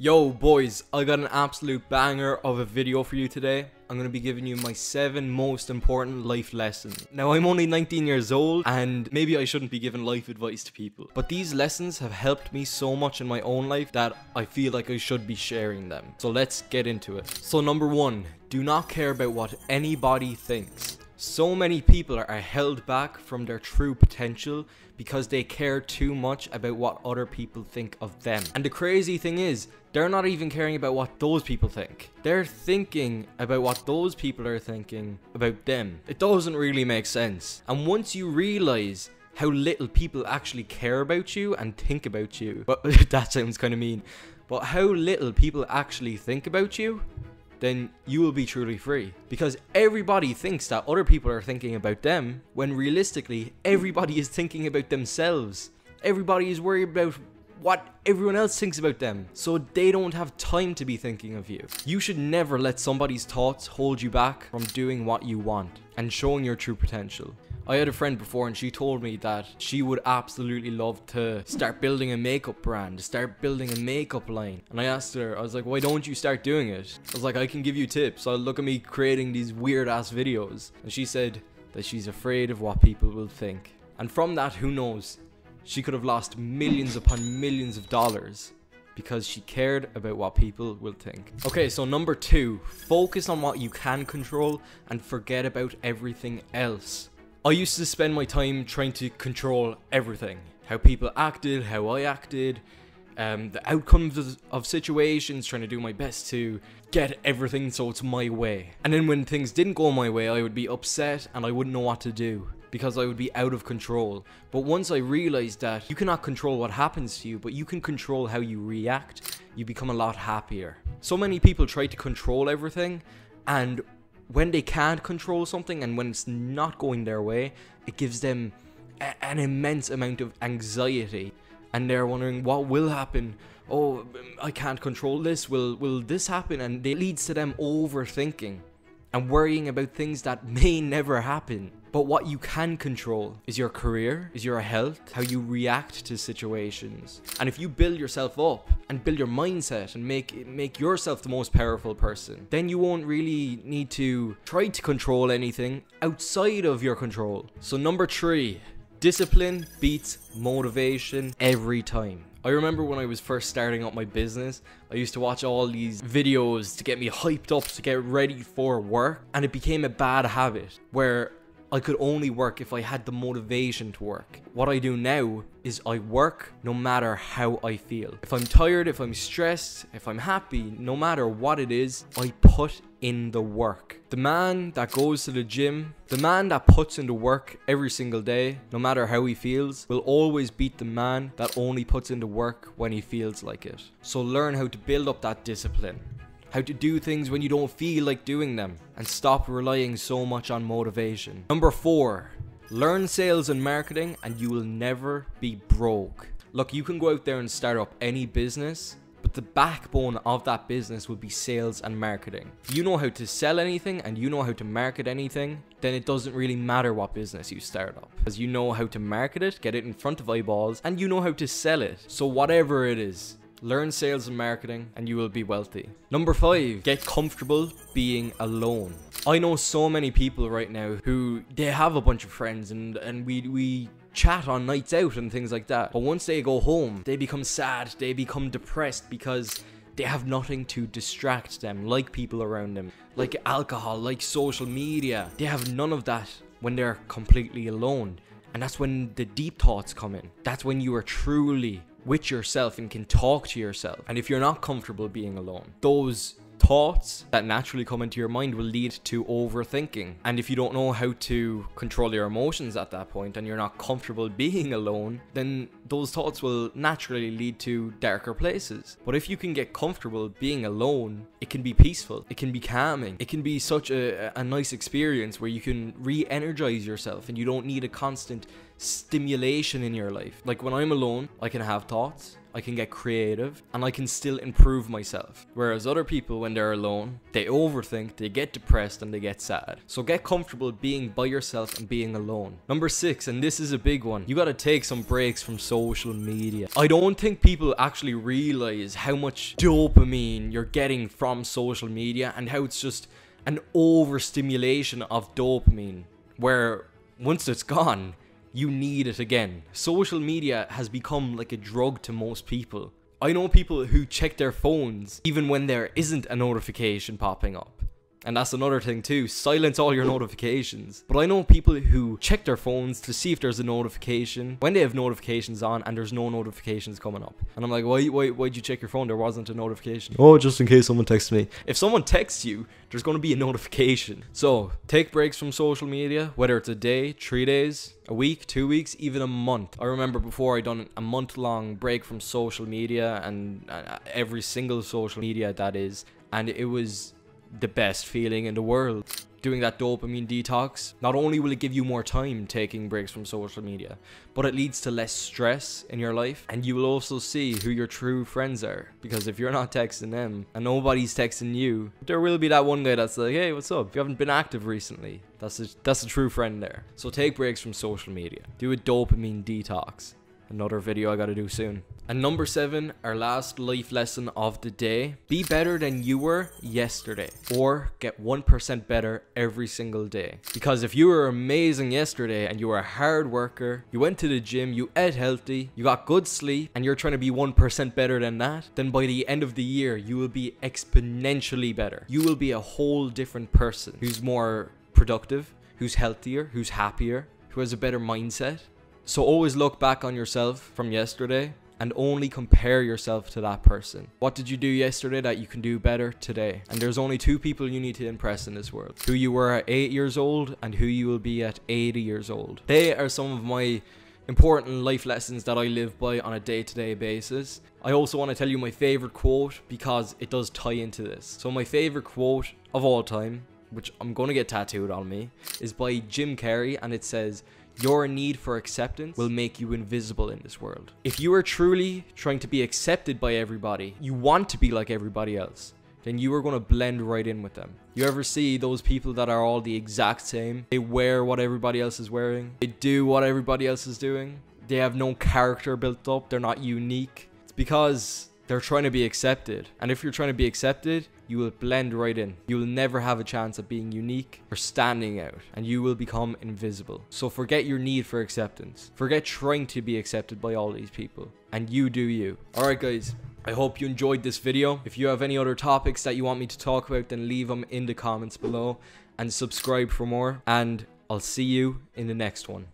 Yo boys, I got an absolute banger of a video for you today. I'm going to be giving you my 7 most important life lessons. Now I'm only 19 years old and maybe I shouldn't be giving life advice to people. But these lessons have helped me so much in my own life that I feel like I should be sharing them. So let's get into it. So number 1, do not care about what anybody thinks. So many people are held back from their true potential because they care too much about what other people think of them. And the crazy thing is, they're not even caring about what those people think. They're thinking about what those people are thinking about them. It doesn't really make sense. And once you realize how little people actually care about you and think about you, but that sounds kind of mean, but how little people actually think about you, then you will be truly free. Because everybody thinks that other people are thinking about them, when realistically, everybody is thinking about themselves. Everybody is worried about what everyone else thinks about them, so they don't have time to be thinking of you. You should never let somebody's thoughts hold you back from doing what you want and showing your true potential. I had a friend before and she told me that she would absolutely love to start building a makeup brand, start building a makeup line. And I asked her, I was like, why don't you start doing it? I was like, I can give you tips. So look at me creating these weird ass videos. And she said that she's afraid of what people will think. And from that, who knows? She could have lost millions upon millions of dollars because she cared about what people will think. Okay, so number two, focus on what you can control and forget about everything else. I used to spend my time trying to control everything. How people acted, how I acted, um, the outcomes of, of situations, trying to do my best to get everything so it's my way. And then when things didn't go my way, I would be upset and I wouldn't know what to do because I would be out of control. But once I realized that you cannot control what happens to you, but you can control how you react, you become a lot happier. So many people try to control everything, and when they can't control something and when it's not going their way, it gives them an immense amount of anxiety. And they're wondering what will happen. Oh, I can't control this. Will will this happen? And it leads to them overthinking and worrying about things that may never happen. But what you can control is your career, is your health, how you react to situations. And if you build yourself up and build your mindset and make make yourself the most powerful person, then you won't really need to try to control anything outside of your control. So number 3, discipline beats motivation every time. I remember when I was first starting up my business, I used to watch all these videos to get me hyped up to get ready for work, and it became a bad habit where I could only work if I had the motivation to work. What I do now is I work no matter how I feel. If I'm tired, if I'm stressed, if I'm happy, no matter what it is, I put in the work. The man that goes to the gym, the man that puts in the work every single day, no matter how he feels, will always beat the man that only puts in the work when he feels like it. So learn how to build up that discipline how to do things when you don't feel like doing them, and stop relying so much on motivation. Number four, learn sales and marketing, and you will never be broke. Look, you can go out there and start up any business, but the backbone of that business would be sales and marketing. If you know how to sell anything and you know how to market anything, then it doesn't really matter what business you start up. Because you know how to market it, get it in front of eyeballs, and you know how to sell it. So whatever it is, Learn sales and marketing and you will be wealthy. Number five, get comfortable being alone. I know so many people right now who they have a bunch of friends and, and we, we chat on nights out and things like that. But once they go home, they become sad, they become depressed because they have nothing to distract them, like people around them, like alcohol, like social media. They have none of that when they're completely alone. And that's when the deep thoughts come in. That's when you are truly with yourself and can talk to yourself. And if you're not comfortable being alone, those thoughts that naturally come into your mind will lead to overthinking. And if you don't know how to control your emotions at that point and you're not comfortable being alone, then those thoughts will naturally lead to darker places. But if you can get comfortable being alone, it can be peaceful, it can be calming, it can be such a, a nice experience where you can re energize yourself and you don't need a constant stimulation in your life. Like when I'm alone, I can have thoughts. I can get creative, and I can still improve myself. Whereas other people, when they're alone, they overthink, they get depressed, and they get sad. So get comfortable being by yourself and being alone. Number six, and this is a big one, you gotta take some breaks from social media. I don't think people actually realize how much dopamine you're getting from social media and how it's just an overstimulation of dopamine where once it's gone, you need it again. Social media has become like a drug to most people. I know people who check their phones even when there isn't a notification popping up. And that's another thing too. Silence all your notifications. But I know people who check their phones to see if there's a notification when they have notifications on and there's no notifications coming up. And I'm like, why, why, why'd you check your phone? There wasn't a notification. Oh, just in case someone texts me. If someone texts you, there's going to be a notification. So take breaks from social media, whether it's a day, three days, a week, two weeks, even a month. I remember before I done a month long break from social media and uh, every single social media that is, and it was the best feeling in the world. Doing that dopamine detox, not only will it give you more time taking breaks from social media, but it leads to less stress in your life. And you will also see who your true friends are. Because if you're not texting them and nobody's texting you, there will be that one guy that's like, hey, what's up? You haven't been active recently. That's a, that's a true friend there. So take breaks from social media. Do a dopamine detox. Another video I gotta do soon. And number seven, our last life lesson of the day. Be better than you were yesterday. Or get 1% better every single day. Because if you were amazing yesterday and you were a hard worker, you went to the gym, you ate healthy, you got good sleep, and you're trying to be 1% better than that, then by the end of the year, you will be exponentially better. You will be a whole different person who's more productive, who's healthier, who's happier, who has a better mindset. So always look back on yourself from yesterday and only compare yourself to that person. What did you do yesterday that you can do better today? And there's only two people you need to impress in this world. Who you were at 8 years old and who you will be at 80 years old. They are some of my important life lessons that I live by on a day-to-day -day basis. I also want to tell you my favorite quote because it does tie into this. So my favorite quote of all time, which I'm going to get tattooed on me, is by Jim Carrey and it says, your need for acceptance will make you invisible in this world. If you are truly trying to be accepted by everybody, you want to be like everybody else, then you are going to blend right in with them. You ever see those people that are all the exact same? They wear what everybody else is wearing. They do what everybody else is doing. They have no character built up. They're not unique. It's because they're trying to be accepted. And if you're trying to be accepted, you will blend right in. You will never have a chance of being unique or standing out, and you will become invisible. So forget your need for acceptance. Forget trying to be accepted by all these people, and you do you. Alright guys, I hope you enjoyed this video. If you have any other topics that you want me to talk about, then leave them in the comments below, and subscribe for more, and I'll see you in the next one.